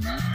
Mm-hmm.